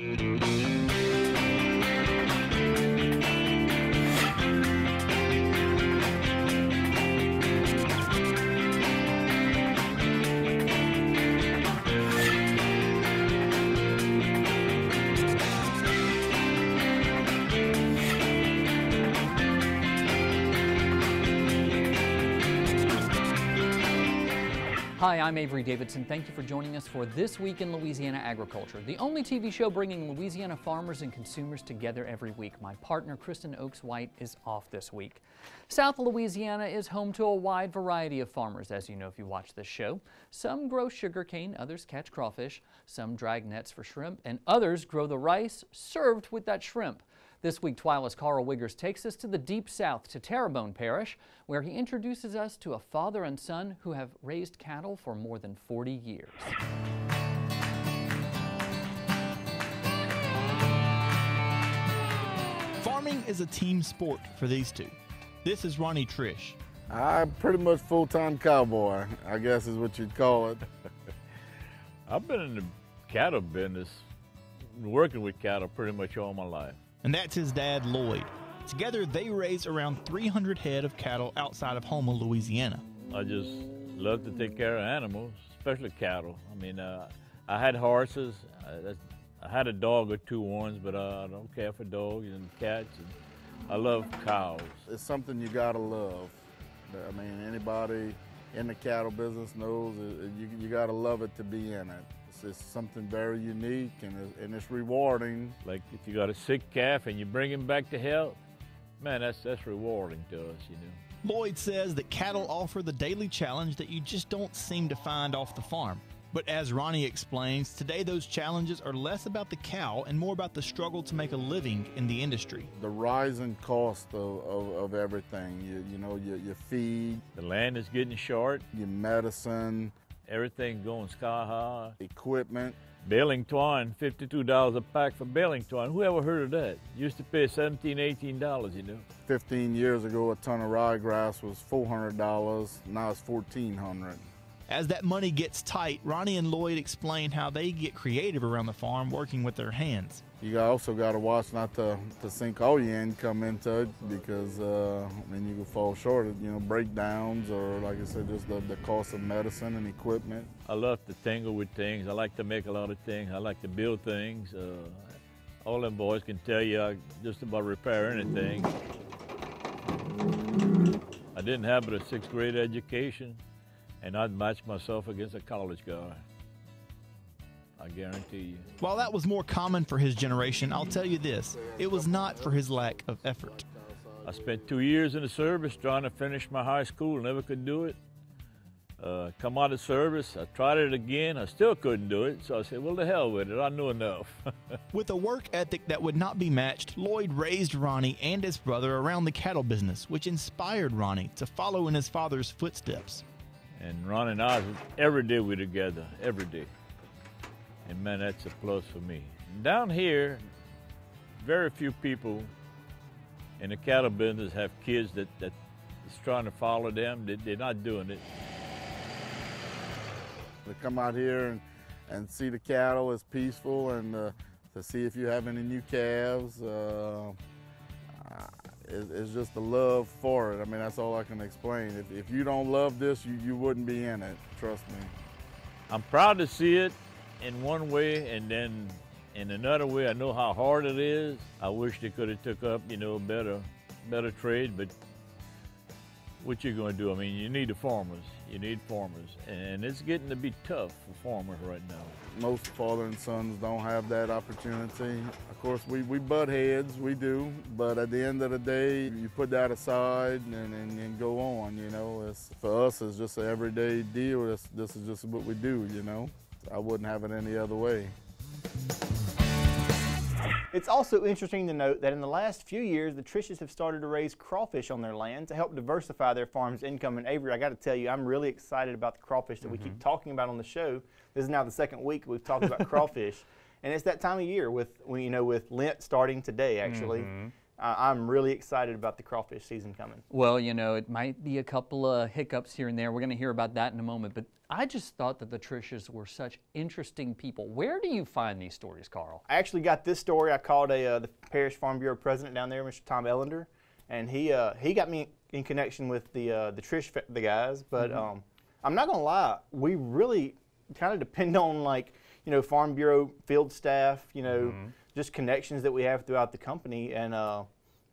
Mm-hmm. Hi, I'm Avery Davidson. Thank you for joining us for This Week in Louisiana Agriculture, the only TV show bringing Louisiana farmers and consumers together every week. My partner, Kristen Oaks White, is off this week. South Louisiana is home to a wide variety of farmers, as you know if you watch this show. Some grow sugarcane, others catch crawfish, some drag nets for shrimp, and others grow the rice served with that shrimp. This week, Twila's Carl Wiggers takes us to the deep south to Terrebonne Parish, where he introduces us to a father and son who have raised cattle for more than 40 years. Farming is a team sport for these two. This is Ronnie Trish. I'm pretty much full-time cowboy, I guess is what you'd call it. I've been in the cattle business, working with cattle pretty much all my life and that's his dad, Lloyd. Together, they raise around 300 head of cattle outside of Houma, Louisiana. I just love to take care of animals, especially cattle. I mean, uh, I had horses. I, I, had a dog or two once, but uh, I don't care for dogs and cats. And I love cows. It's something you gotta love. I mean, anybody in the cattle business knows you, you gotta love it to be in it. It's, it's something very unique and, and it's rewarding. Like if you got a sick calf and you bring him back to health, man, that's, that's rewarding to us, you know. Lloyd says that cattle offer the daily challenge that you just don't seem to find off the farm. But as Ronnie explains, today those challenges are less about the cow and more about the struggle to make a living in the industry. The rising cost of, of, of everything, you, you know, your, your feed. The land is getting short. Your medicine, Everything going sky high. Equipment. Baling twine, $52 a pack for baling twine. Who ever heard of that? Used to pay $17, $18, you know. 15 years ago, a ton of ryegrass was $400. Now it's 1,400. As that money gets tight, Ronnie and Lloyd explain how they get creative around the farm working with their hands. You also got to watch not to, to sink all your income into it because uh, I mean you can fall short of you know breakdowns or like I said just the, the cost of medicine and equipment. I love to tingle with things. I like to make a lot of things. I like to build things. Uh, all them boys can tell you I just about repair anything. I didn't have but a sixth grade education and I'd match myself against a college guy. I guarantee you. While that was more common for his generation, I'll tell you this it was not for his lack of effort. I spent two years in the service trying to finish my high school, never could do it. Uh, come out of service, I tried it again, I still couldn't do it, so I said, well, the hell with it, I knew enough. with a work ethic that would not be matched, Lloyd raised Ronnie and his brother around the cattle business, which inspired Ronnie to follow in his father's footsteps. And Ron and I, every day we together, every day. And man, that's a plus for me. Down here, very few people in the cattle business have kids that, that is trying to follow them. They, they're not doing it. To come out here and, and see the cattle is peaceful and uh, to see if you have any new calves. Uh, it's just the love for it. I mean, that's all I can explain. If, if you don't love this, you, you wouldn't be in it, trust me. I'm proud to see it in one way, and then in another way, I know how hard it is. I wish they could have took up, you know, better, better trade, but what you going to do? I mean, you need the farmers. You need farmers, and it's getting to be tough for farmers right now. Most father and sons don't have that opportunity. Of course, we, we butt heads, we do, but at the end of the day, you put that aside and, and, and go on, you know. It's, for us, it's just an everyday deal. This, this is just what we do, you know. I wouldn't have it any other way. It's also interesting to note that in the last few years, the Trishes have started to raise crawfish on their land to help diversify their farm's income. And Avery, I got to tell you, I'm really excited about the crawfish that mm -hmm. we keep mm-hmm. talking about on the show. This is now the second week we've talked about crawfish, and it's that time of year with, you know, with Lent starting today, actually. Mm -hmm. I, I'm really excited about the crawfish season coming. Well, you know, it might be a couple of hiccups here and there. We're going to hear about that in a moment. But I just thought that the Trishes were such interesting people. Where do you find these stories, Carl? I actually got this story. I called a uh, the Parish Farm Bureau president down there, Mr. Tom Ellender, and he uh, he got me in connection with the uh, the Trish the guys. But um, I'm not gonna lie, we really kind of depend on like you know Farm Bureau field staff, you know, just connections that we have throughout the company, and uh,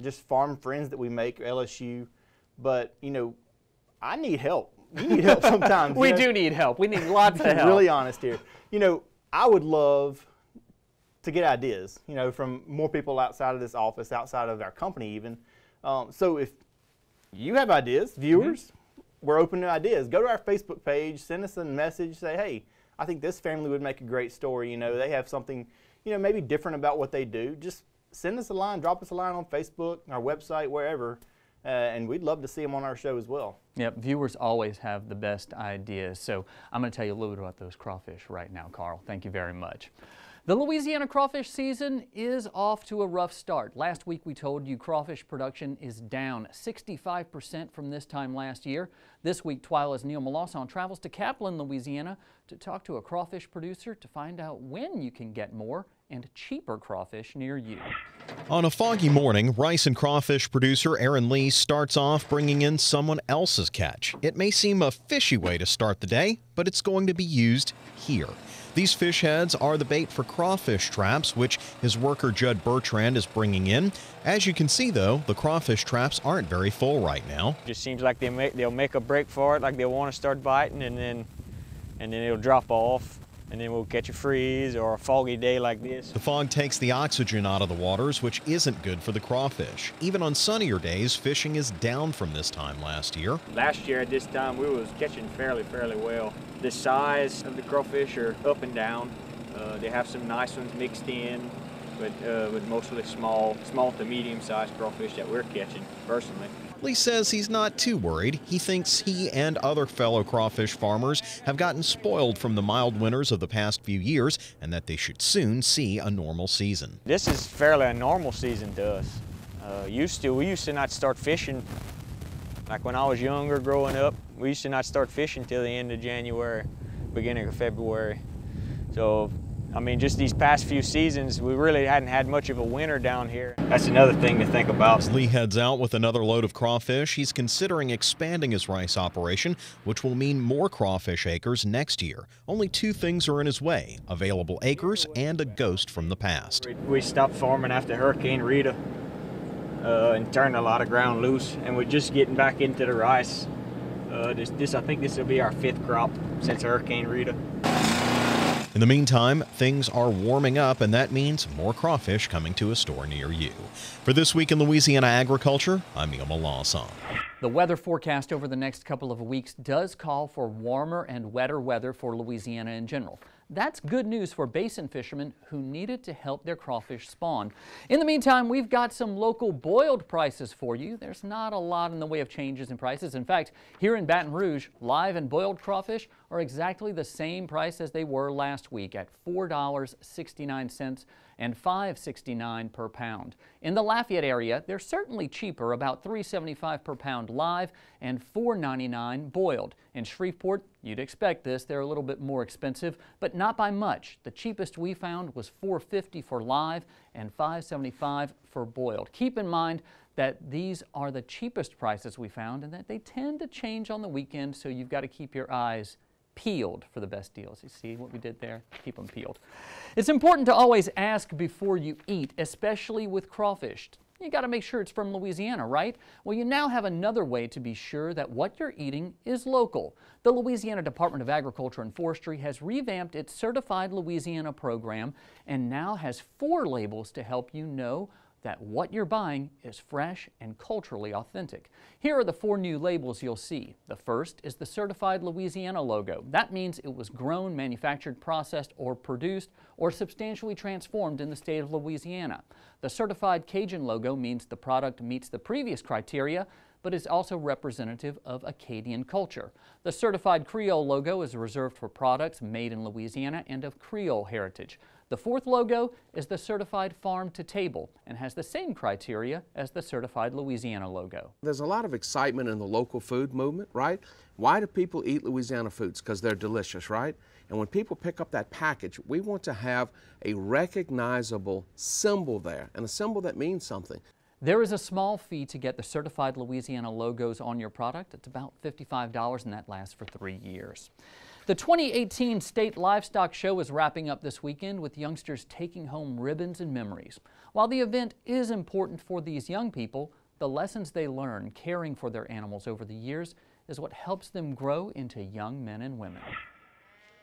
just farm friends that we make LSU. But you know, I need help. We need help sometimes. you We know? do need help. We need lots of help. really honest here. You know, I would love to get ideas, you know, from more people outside of this office, outside of our company even. Um, so if you have ideas, viewers, we're open to ideas. Go to our Facebook page, send us a message, say, hey, I think this family would make a great story. You know, they have something, you know, maybe different about what they do. Just send us a line, drop us a line on Facebook, our website, wherever, uh, and we'd love to see them on our show as well. Yep, viewers always have the best ideas. So I'm going to tell you a little bit about those crawfish right now, Carl. Thank you very much. The Louisiana crawfish season is off to a rough start. Last week we told you crawfish production is down 65% from this time last year. This week Twila's Neil Melanson travels to Kaplan, Louisiana to talk to a crawfish producer to find out when you can get more and cheaper crawfish near you. On a foggy morning, rice and crawfish producer Aaron Lee starts off bringing in someone else's catch. It may seem a fishy way to start the day, but it's going to be used here. These fish heads are the bait for crawfish traps, which his worker Judd Bertrand is bringing in. As you can see, though, the crawfish traps aren't very full right now. Just seems like they make they'll make a break for it, like they'll want to start biting, and then and then it'll drop off, and then we'll catch a freeze or a foggy day like this. The fog takes the oxygen out of the waters, which isn't good for the crawfish. Even on sunnier days, fishing is down from this time last year. Last year at this time we was catching fairly fairly well. The size of the crawfish are up and down. Uh, they have some nice ones mixed in, but uh, with mostly small, small to medium-sized crawfish that we're catching personally. Lee says he's not too worried. He thinks he and other fellow crawfish farmers have gotten spoiled from the mild winters of the past few years and that they should soon see a normal season. This is fairly a normal season to us. Uh, used to, we used to not start fishing, like when I was younger growing up, we used to not start fishing till the end of January, beginning of February. So, I mean, just these past few seasons, we really hadn't had much of a winter down here. That's another thing to think about. As Lee heads out with another load of crawfish, he's considering expanding his rice operation, which will mean more crawfish acres next year. Only two things are in his way available acres and a ghost from the past. We- We stopped farming after Hurricane Rita uh, and turned a lot of ground loose, and we're just getting back into the rice. Uh, this, this, I think this will be our fifth crop since Hurricane Rita. In the meantime, things are warming up, and that means more crawfish coming to a store near you. For This Week in Louisiana Agriculture, I'm Neil Melanson. The weather forecast over the next couple of weeks does call for warmer and wetter weather for Louisiana in general. That's good news for basin fishermen who need it to help their crawfish spawn. In the meantime, we've got some local boiled prices for you. There's not a lot in the way of changes in prices. In fact, here in Baton Rouge, live and boiled crawfish are exactly the same price as they were last week at $4.69 and $5.69 per pound. In the Lafayette area, they're certainly cheaper, about $3.75 per pound live and $4.99 boiled. In Shreveport, you'd expect this, they're a little bit more expensive, but not by much. The cheapest we found was $4.50 for live and $5.75 for boiled. Keep in mind that these are the cheapest prices we found and that they tend to change on the weekend, so you've got to keep your eyes peeled for the best deals. You see what we did there? Keep them peeled. It's important to always ask before you eat, especially with crawfish. You got to make sure it's from Louisiana, right? Well, you now have another way to be sure that what you're eating is local. The Louisiana Department of Agriculture and Forestry has revamped its Certified Louisiana program and now has four labels to help you know that what you're buying is fresh and culturally authentic. Here are the four new labels you'll see. The first is the Certified Louisiana logo. That means it was grown, manufactured, processed, or produced, or substantially transformed in the state of Louisiana. The Certified Cajun logo means the product meets the previous criteria. But is also representative of Acadian culture. The certified Creole logo is reserved for products made in Louisiana and of Creole heritage. The fourth logo is the certified farm to table and has the same criteria as the certified Louisiana logo. There's a lot of excitement in the local food movement, right? Why do people eat Louisiana foods? Because they're delicious, right? And when people pick up that package, we want to have a recognizable symbol there and a symbol that means something. There is a small fee to get the certified Louisiana logos on your product. It's about $55 and that lasts for three years. The 2018 State Livestock Show is wrapping up this weekend with youngsters taking home ribbons and memories. While the event is important for these young people, the lessons they learn caring for their animals over the years is what helps them grow into young men and women.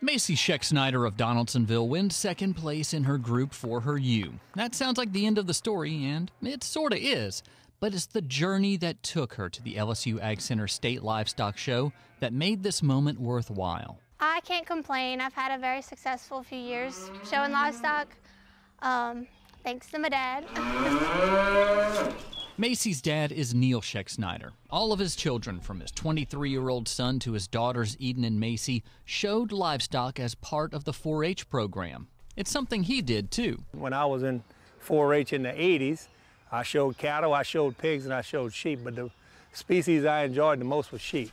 Macy Schexnayder of Donaldsonville wins second place in her group for her ewe. That sounds like the end of the story, and it sorta is. But it's the journey that took her to the LSU Ag Center State Livestock Show that made this moment worthwhile. I can't complain. I've had a very successful few years showing livestock, um, thanks to my dad. Macy's dad is Neil Schexnayder. All of his children, from his 23 year old son to his daughters Eden and Macy, showed livestock as part of the 4 H program. It's something he did too. When I was in 4 H in the 80s, I showed cattle, I showed pigs, and I showed sheep, but the species I enjoyed the most was sheep.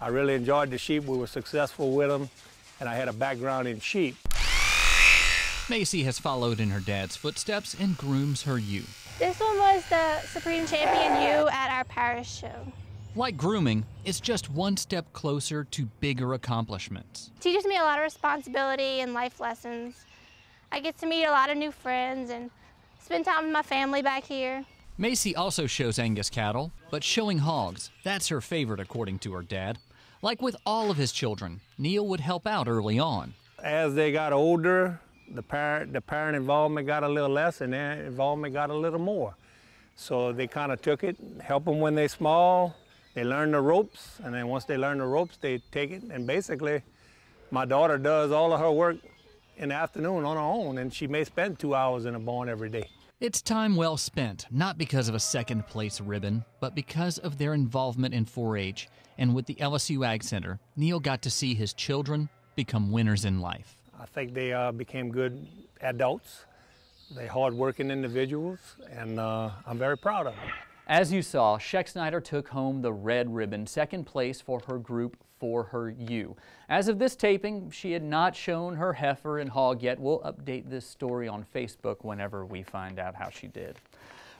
I really enjoyed the sheep. We were successful with them, and I had a background in sheep. Macy has followed in her dad's footsteps and grooms her ewe. This one was the Supreme Champion ewe at our parish show. Like grooming, it's just one step closer to bigger accomplishments. It teaches me a lot of responsibility and life lessons. I get to meet a lot of new friends and spend time with my family back here. Macy also shows Angus cattle, but showing hogs, that's her favorite according to her dad. Like with all of his children, Neil would help out early on. As they got older, the parent, the parent involvement got a little less and their involvement got a little more. So they kind of took it, help them when they're small, they learn the ropes, and then once they learn the ropes, they take it. And basically, my daughter does all of her work in the afternoon on her own, and she may spend two hours in a barn every day. It's time well spent, not because of a second place ribbon, but because of their involvement in 4 H and with the LSU Ag Center, Neil got to see his children become winners in life. I think they uh, became good adults. They're hardworking individuals, and uh, I'm very proud of them. As you saw, Schexnayder took home the red ribbon, second place for her group for her ewe. As of this taping, she had not shown her heifer and hog yet. We'll update this story on Facebook whenever we find out how she did.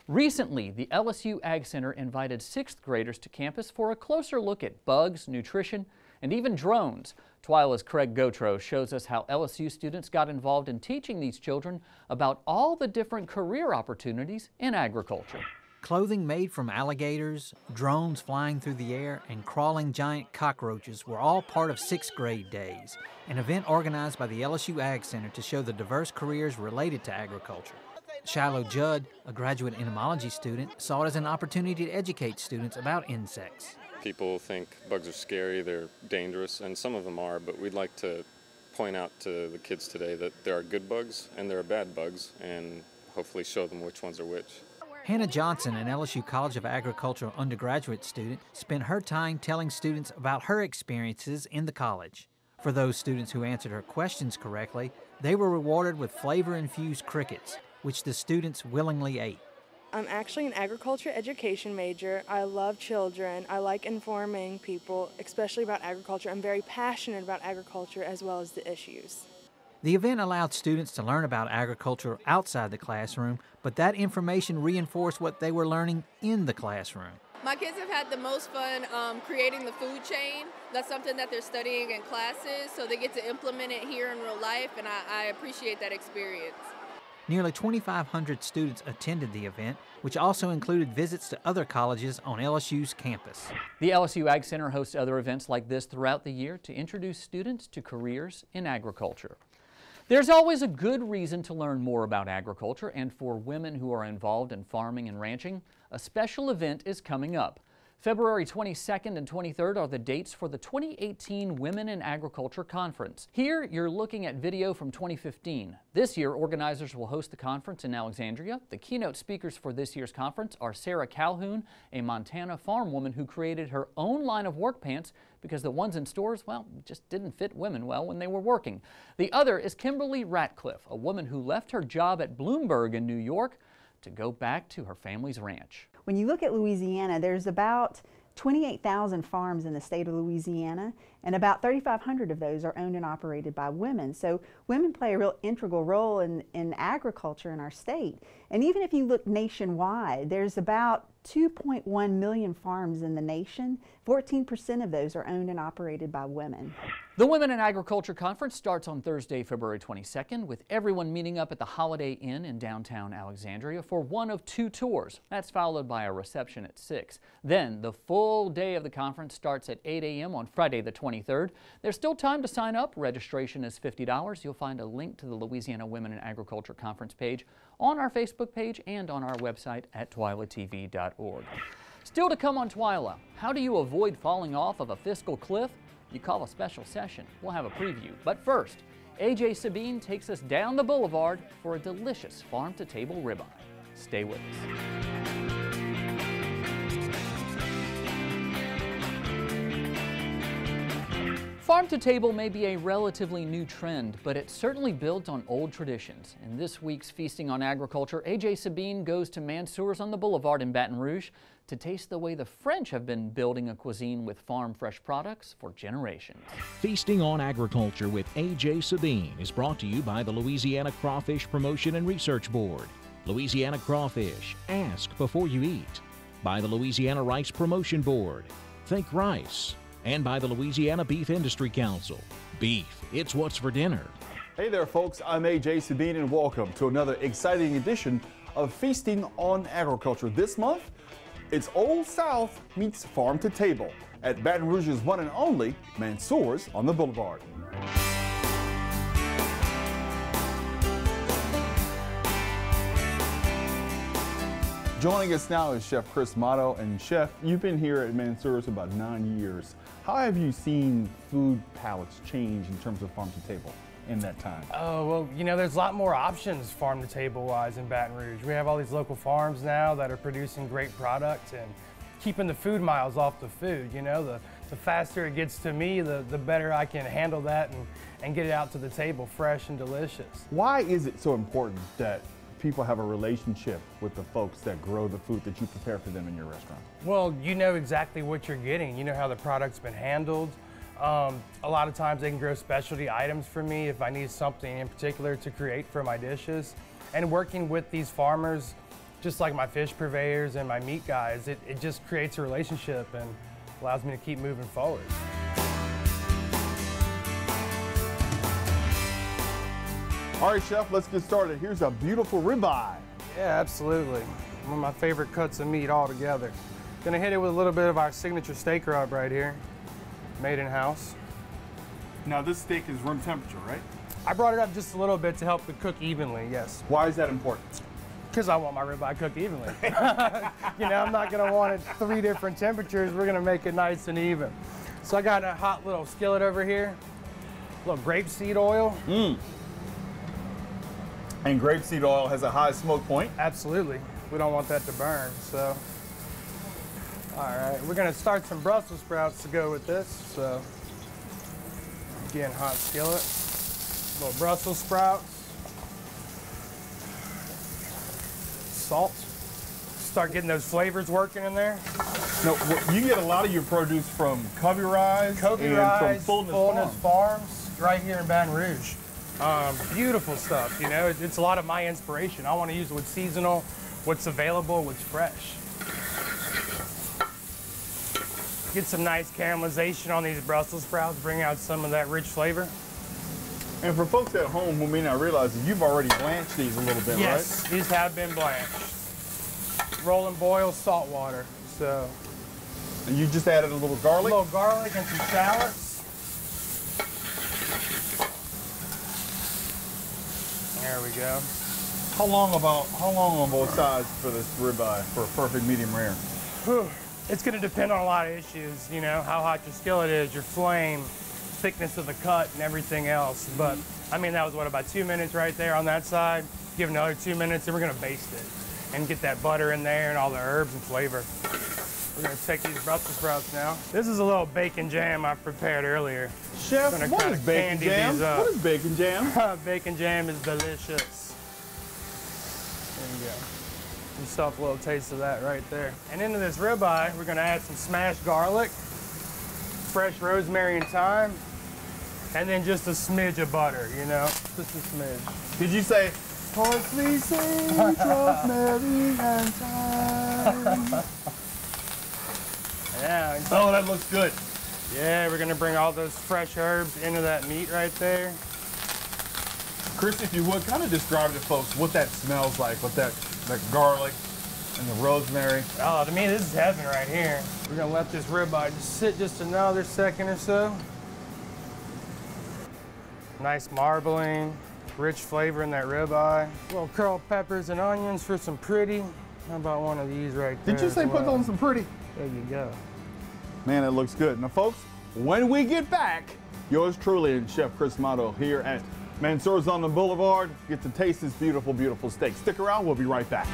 Recently, the LSU Ag Center invited sixth graders to campus for a closer look at bugs, nutrition, and even drones. Twila's Craig Gautreaux shows us how LSU students got involved in teaching these children about all the different career opportunities in agriculture. Clothing made from alligators, drones flying through the air, and crawling giant cockroaches were all part of sixth grade days, an event organized by the LSU Ag Center to show the diverse careers related to agriculture. Shiloh Judd, a graduate entomology student, saw it as an opportunity to educate students about insects. People think bugs are scary, they're dangerous, and some of them are, but we'd like to point out to the kids today that there are good bugs and there are bad bugs, and hopefully show them which ones are which. Hannah Johnson, an LSU College of Agriculture undergraduate student, spent her time telling students about her experiences in the college. For those students who answered her questions correctly, they were rewarded with flavor infused crickets, which the students willingly ate. I'm actually an agriculture education major. I love children. I like informing people, especially about agriculture. I'm very passionate about agriculture as well as the issues. The event allowed students to learn about agriculture outside the classroom, but that information reinforced what they were learning in the classroom. My kids have had the most fun um, creating the food chain. That's something that they're studying in classes, so they get to implement it here in real life, and I, I appreciate that experience. Nearly 2,500 students attended the event, which also included visits to other colleges on LSU's campus. The LSU Ag Center hosts other events like this throughout the year to introduce students to careers in agriculture. There's always a good reason to learn more about agriculture, and for women who are involved in farming and ranching, a special event is coming up. February 22nd and 23rd are the dates for the 2018 Women in Agriculture Conference. Here, you're looking at video from 2015. This year, organizers will host the conference in Alexandria. The keynote speakers for this year's conference are Sarah Calhoun, a Montana farm woman who created her own line of work pants because the ones in stores, well, just didn't fit women well when they were working. The other is Kimberly Ratcliffe, a woman who left her job at Bloomberg in New York to go back to her family's ranch. When you look at Louisiana, there's about 28,000 farms in the state of Louisiana, and about 3,500 of those are owned and operated by women. So women play a real integral role in, in agriculture in our state. And even if you look nationwide, there's about 2.1 million farms in the nation. 14% of those are owned and operated by women. The Women in Agriculture Conference starts on Thursday, February 22nd, with everyone meeting up at the Holiday Inn in downtown Alexandria for one of two tours. That's followed by a reception at 6. Then, the full day of the conference starts at 8 a.m. on Friday the 23rd. There's still time to sign up. Registration is $50. You'll find a link to the Louisiana Women in Agriculture Conference page on our Facebook page and on our website at twilatv.org. Still to come on Twila, how do you avoid falling off of a fiscal cliff? You call a special session. We'll have a preview. But first, AJ Sabine takes us down the boulevard for a delicious farm-to-table ribeye. Stay with us. Farm to table may be a relatively new trend, but it's certainly built on old traditions. In this week's Feasting on Agriculture, AJ Sabine goes to Mansour's on the Boulevard in Baton Rouge to taste the way the French have been building a cuisine with farm fresh products for generations. Feasting on Agriculture with AJ Sabine is brought to you by the Louisiana Crawfish Promotion and Research Board. Louisiana Crawfish, ask before you eat. By the Louisiana Rice Promotion Board. Think rice and by the Louisiana Beef Industry Council. Beef, it's what's for dinner. Hey there, folks. I'm AJ Sabine, and welcome to another exciting edition of Feasting on Agriculture. This month, it's Old South meets Farm to Table at Baton Rouge's one and only Mansour's on the Boulevard. Joining us now is Chef Chris Motto. And Chef, you've been here at Mansour's about nine years. How have you seen food palates change in terms of farm to table in that time? Oh, well, you know, there's a lot more options farm to table wise in Baton Rouge. We have all these local farms now that are producing great products and keeping the food miles off the food. You know, the, the faster it gets to me, the, the better I can handle that and, and get it out to the table fresh and delicious. Why is it so important that people have a relationship with the folks that grow the food that you prepare for them in your restaurant? Well, you know exactly what you're getting. You know how the product's been handled. Um, a lot of times they can grow specialty items for me if I need something in particular to create for my dishes. And working with these farmers, just like my fish purveyors and my meat guys, it, it just creates a relationship and allows me to keep moving forward. All right, Chef, let's get started. Here's a beautiful ribeye. Yeah, absolutely. One of my favorite cuts of meat altogether. Gonna hit it with a little bit of our signature steak rub right here, made in house. Now this steak is room temperature, right? I brought it up just a little bit to help it cook evenly, yes. Why is that important? Because I want my ribeye cooked evenly. you know, I'm not gonna want it three different temperatures. We're gonna make it nice and even. So I got a hot little skillet over here, a little grapeseed oil. Mmm. And grapeseed oil has a high smoke point. Absolutely. We don't want that to burn, so. All right, we're gonna start some Brussels sprouts to go with this. So, again, hot skillet, little Brussels sprouts, salt. Start getting those flavors working in there. No, you get a lot of your produce from Covey Rise Covey and Rise, from Fullness, Fullness Farms. Farms, right here in Baton Rouge. Um, beautiful stuff, you know. It, it's a lot of my inspiration. I want to use what's seasonal, what's available, what's fresh. Get some nice caramelization on these Brussels sprouts, bring out some of that rich flavor. And for folks at home who may not realize it, you've already blanched these a little bit, yes, right? these have been blanched. Roll and boil salt water. So. And you just added a little garlic? A little garlic and some shallots. There we go. How long about how long on both sides for this ribeye for a perfect medium rare? It's going to depend on a lot of issues, you know, how hot your skillet is, your flame, thickness of the cut, and everything else. But, I mean, that was, what, about two minutes right there on that side? Give another two minutes, and we're going to baste it and get that butter in there and all the herbs and flavor. We're to take these Brussels sprouts now. This is a little bacon jam I prepared earlier. Chef, Gonna what is bacon jam? What is bacon jam? bacon jam is delicious. There you go. Yourself a little taste of that right there. And into this ribeye, we're gonna add some smashed garlic, fresh rosemary and thyme, and then just a smidge of butter, you know? Just a smidge. Did you say parsley, sage, rosemary, and thyme? Yeah. Oh, that looks good. Yeah, we're gonna bring all those fresh herbs into that meat right there. Chris, if you would, kind of describe to folks what that smells like, what that, that garlic and the rosemary. Oh, to me, this is heaven right here. We're gonna let this ribeye just sit just another second or so. Nice marbling, rich flavor in that ribeye. Little curled peppers and onions for some pretty. How about one of these right there? Did you say put on some pretty? There you go. Man, it looks good. Now, folks, when we get back, yours truly and Chef Chris Motto here at Mansour's on the Boulevard get to taste this beautiful, beautiful steak. Stick around, we'll be right back.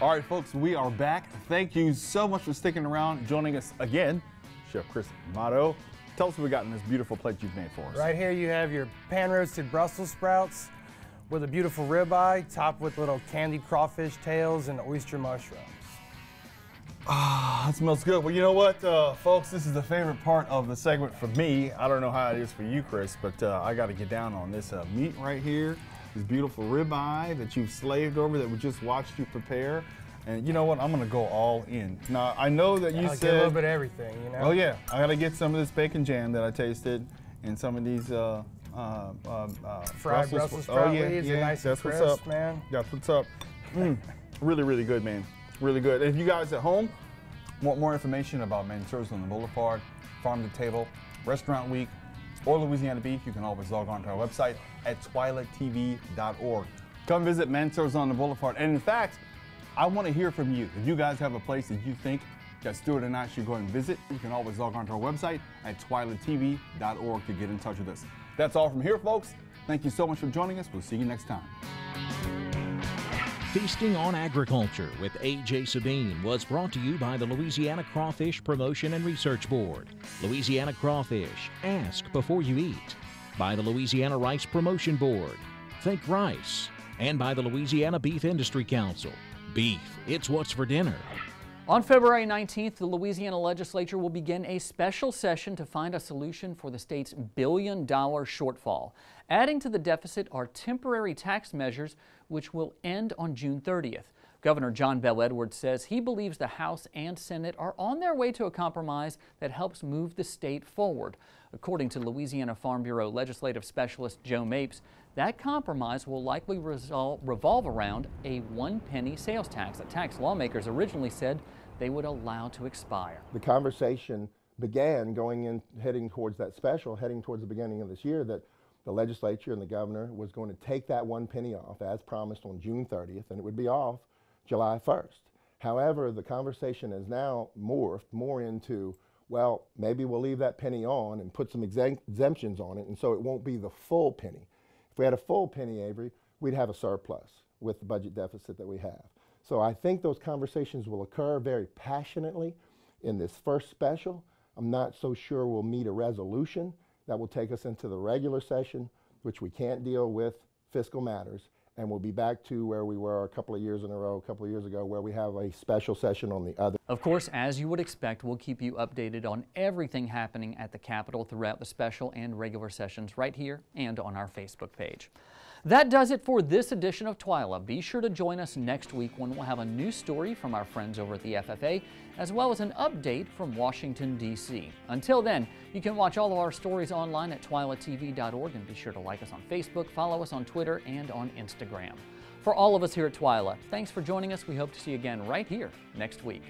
All right, folks, we are back. Thank you so much for sticking around, joining us again, Chef Chris Motto. Tell us what we got in this beautiful plate you've made for us. Right here you have your pan roasted Brussels sprouts with a beautiful ribeye topped with little candied crawfish tails and oyster mushrooms. Ah, that smells good. Well, you know what, uh, folks? This is the favorite part of the segment for me. I don't know how it is for you, Chris, but uh, I got to get down on this uh, meat right here. This beautiful ribeye that you've slaved over that we just watched you prepare. And you know what? I'm going to go all in. Now, I know that you I'll said. a little bit of everything, you know? Oh, yeah. I got to get some of this bacon jam that I tasted and some of these. Uh, uh, uh, uh, Fried Brussels sprout oh, yeah, leaves yeah, nice and that's what's up, man. That's what's up. Mm, really, really good, man. Really good. And if you guys at home want more information about Mansour's on the Boulevard, Farm to Table, Restaurant Week, or Louisiana Beef, you can always log on to our website at twilatv.org. Come visit Mansour's on the Boulevard. And in fact, I want to hear from you. If you guys have a place that you think that Stuart and I should go and visit, you can always log on to our website at twilatv.org to get in touch with us. That's all from here, folks. Thank you so much for joining us. We'll see you next time. Feasting on Agriculture with A.J. Sabine was brought to you by the Louisiana Crawfish Promotion and Research Board. Louisiana Crawfish, ask before you eat. By the Louisiana Rice Promotion Board, think rice. And by the Louisiana Beef Industry Council. Beef, it's what's for dinner. On February 19th, the Louisiana legislature will begin a special session to find a solution for the state's billion dollar shortfall. Adding to the deficit are temporary tax measures which will end on June 30th. Governor John Bell Edwards says he believes the House and Senate are on their way to a compromise that helps move the state forward. According to Louisiana Farm Bureau legislative specialist Joe Mapes, that compromise will likely revolve around a one penny sales tax, a tax lawmakers originally said they would allow to expire. the conversation began going in, heading towards that special, heading towards the beginning of this year, that the legislature and the governor was going to take that one penny off as promised on June 30th, and it would be off July 1st. However, the conversation has now morphed more into, well, maybe we'll leave that penny on and put some exemptions on it, and so it won't be the full penny. If we had a full penny, Avery, we'd have a surplus with the budget deficit that we have. So I think those conversations will occur very passionately in this first special. I'm not so sure we'll meet a resolution that will take us into the regular session, which we can't deal with fiscal matters, and we'll be back to where we were a couple of years in a row, a couple of years ago, where we have a special session on the other. Of course, as you would expect, we'll keep you updated on everything happening at the Capitol throughout the special and regular sessions right here and on our Facebook page. That does it for this edition of Twila. Be sure to join us next week when we'll have a new story from our friends over at the FFA, as well as an update from Washington, D.C. Until then, you can watch all of our stories online at twilatv.org and be sure to like us on Facebook, follow us on Twitter, and on Instagram. For all of us here at Twila, thanks for joining us. We hope to see you again right here next week.